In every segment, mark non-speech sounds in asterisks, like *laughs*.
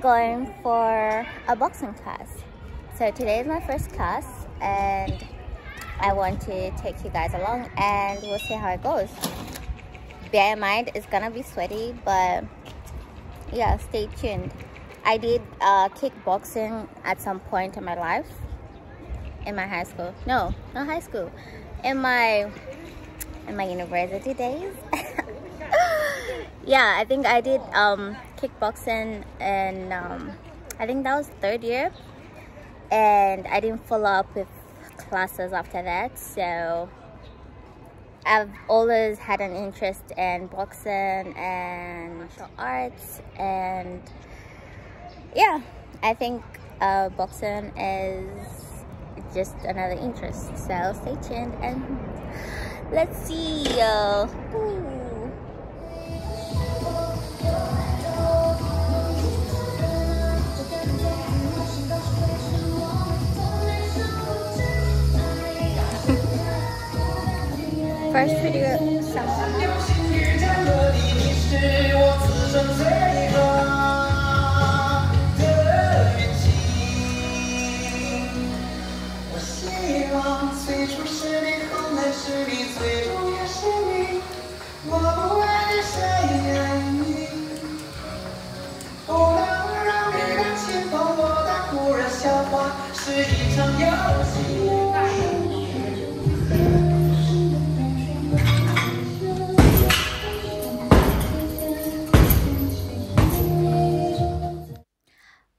going for a boxing class. So today is my first class and I want to take you guys along and we'll see how it goes. Bear in mind it's gonna be sweaty but yeah stay tuned. I did uh, kickboxing at some point in my life in my high school. No, not high school. In my in my university days. *laughs* yeah, I think I did um, kickboxing and um, I think that was third year. And I didn't follow up with classes after that. So I've always had an interest in boxing and martial arts and yeah, I think uh, boxing is just another interest. So stay tuned and let's see. Uh, First video, some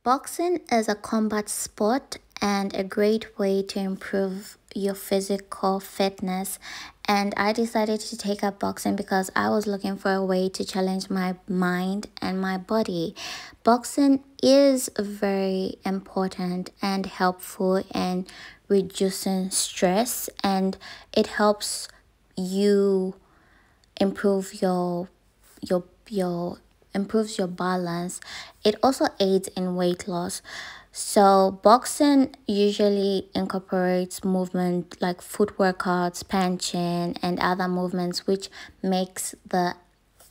Boxing is a combat sport and a great way to improve your physical fitness and I decided to take up boxing because I was looking for a way to challenge my mind and my body. Boxing is very important and helpful in reducing stress and it helps you improve your your your improves your balance. It also aids in weight loss. So boxing usually incorporates movement like foot workouts, punching, and other movements, which makes the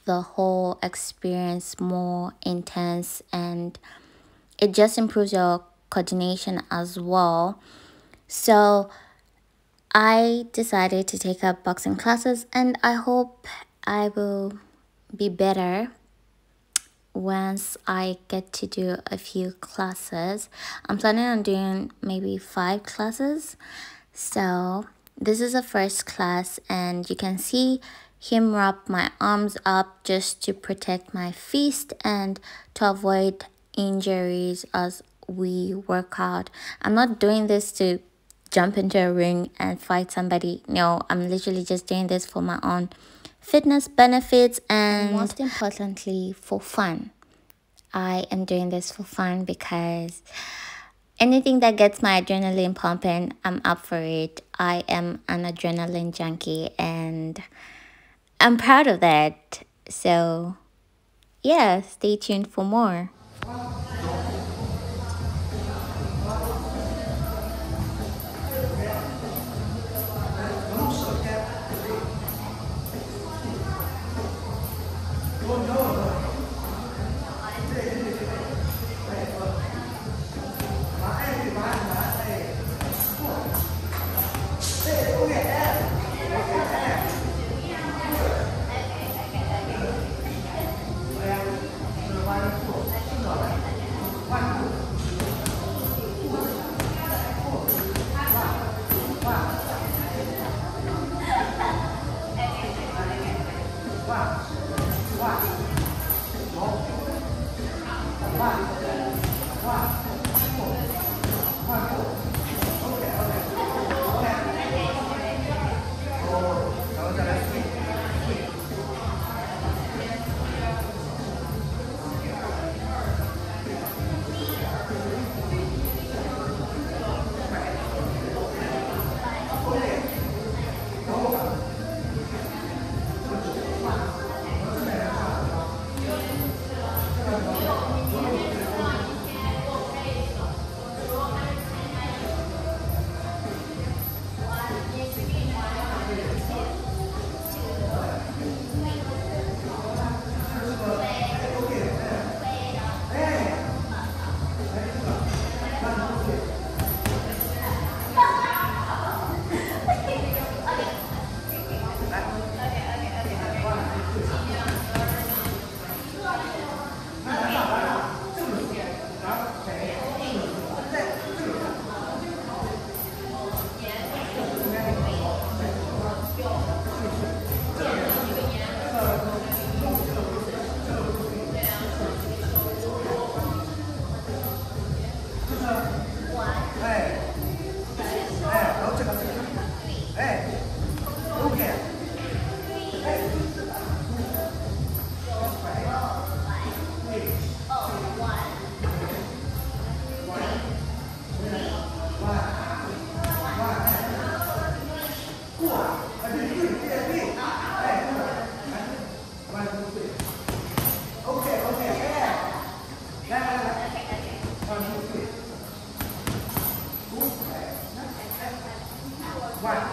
the whole experience more intense and it just improves your coordination as well. So I decided to take up boxing classes and I hope I will be better once I get to do a few classes. I'm planning on doing maybe five classes. So this is the first class and you can see him wrap my arms up just to protect my fist and to avoid injuries as we work out. I'm not doing this to jump into a ring and fight somebody. No, I'm literally just doing this for my own fitness benefits and most importantly for fun. I am doing this for fun because anything that gets my adrenaline pumping i'm up for it. I am an adrenaline junkie and i'm proud of that. So yeah stay tuned for more Okay. Right.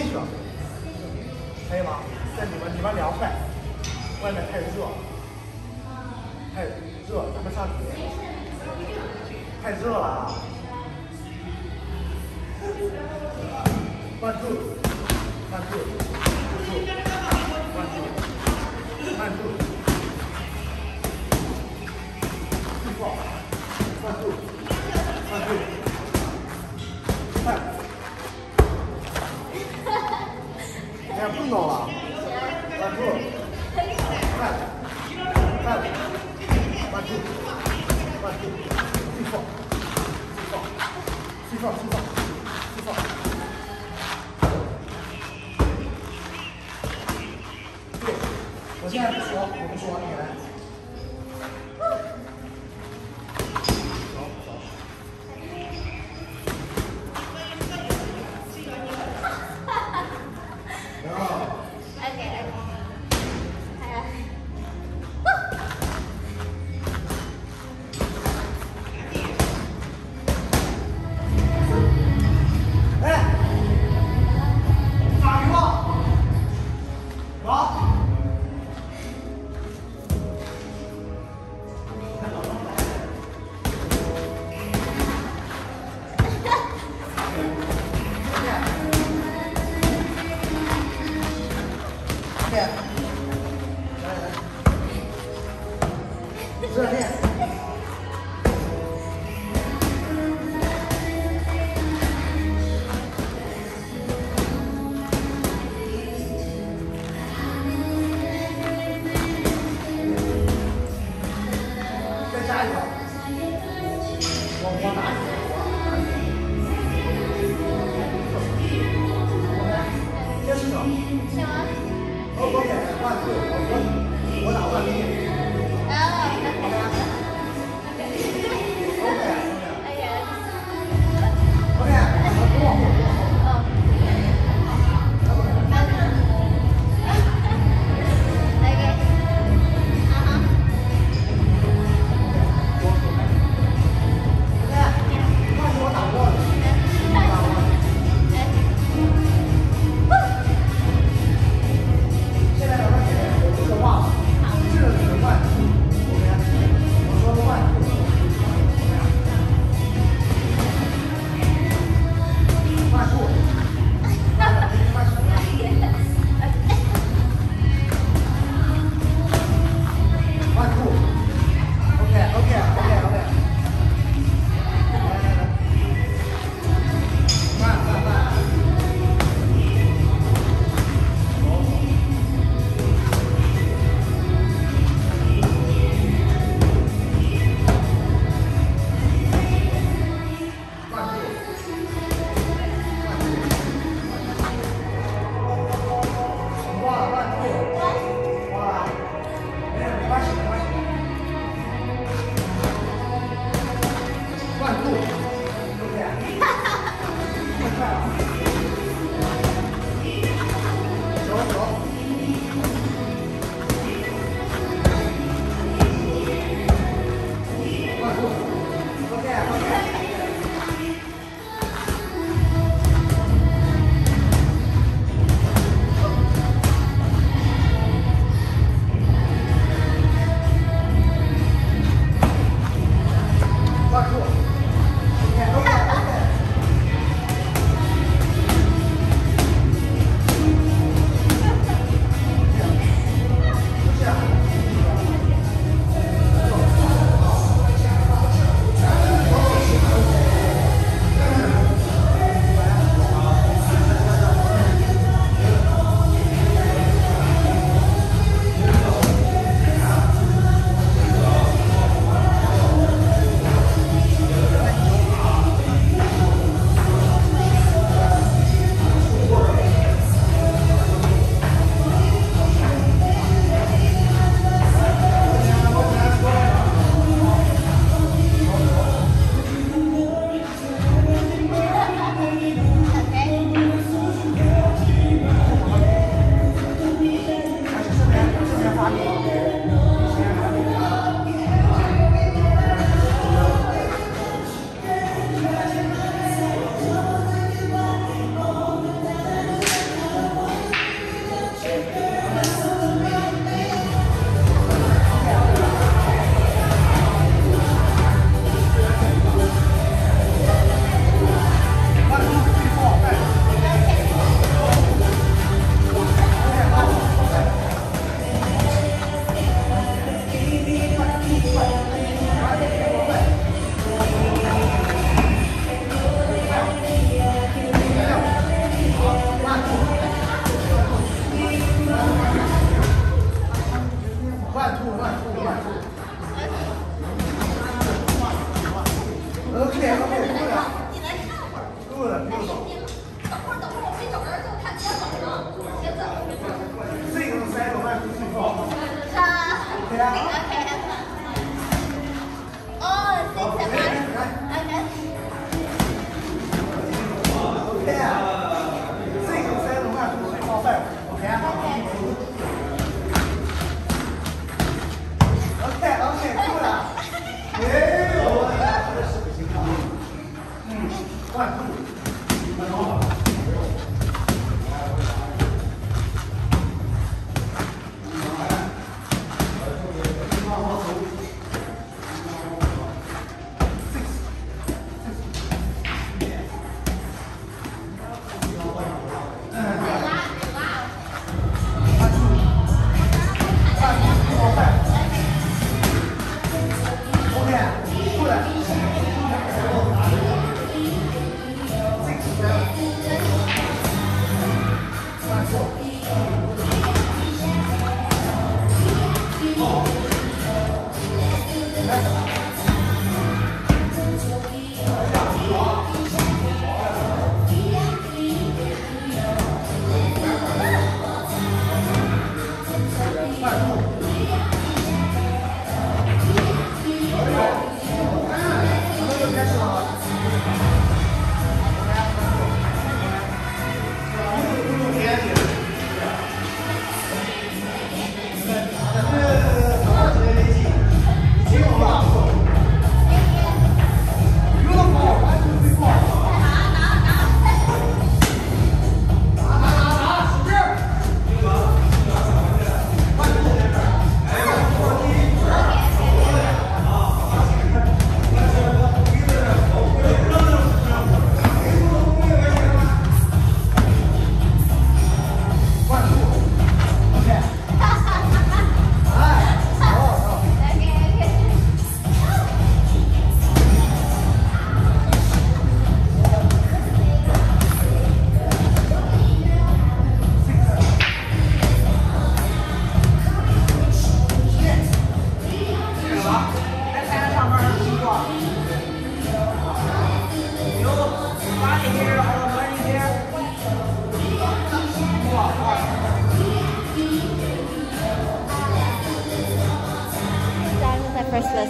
进去可以吗？在里面里面凉快，外面太热，太热，咱们上铁，太热了。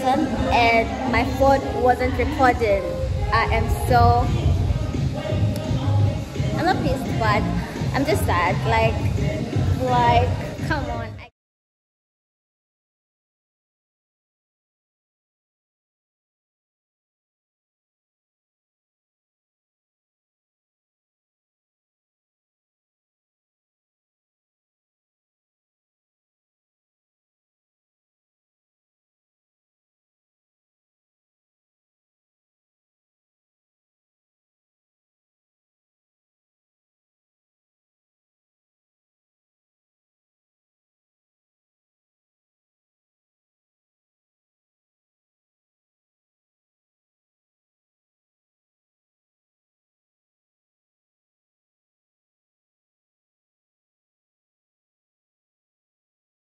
Lesson and my phone wasn't recording. I am so I'm not pissed but I'm just sad like like come on